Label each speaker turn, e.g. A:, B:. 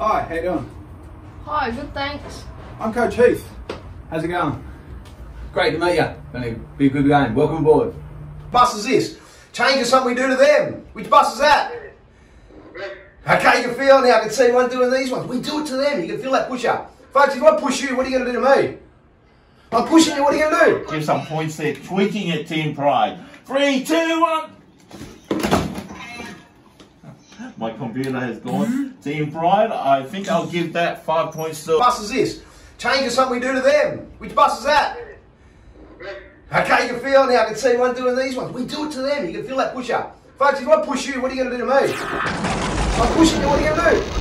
A: Hi, how you doing?
B: Hi, good thanks.
A: I'm Coach Heath. How's it going?
C: Great to meet you. Gonna be a good game. Welcome aboard.
D: bus is this? Change is something we do to them. Which bus is that? Okay, you can feel now. I can see one doing these ones. We do it to them. You can feel that push up. Folks, if I push you, what are you going to do to me? I'm pushing you. What are you going to do?
E: Give some points there. Tweaking it, Team Pride. Three, two, one. My computer has gone. Mm-hmm. Team Pride, I think I'll give that five points to.
D: bus is this? Change is something we do to them. Which bus is that? Okay, you can feel now. I can see one doing these ones. We do it to them. You can feel that push up. Folks, if I push you, what are you going to do to me? I'm pushing you. What are you going to do?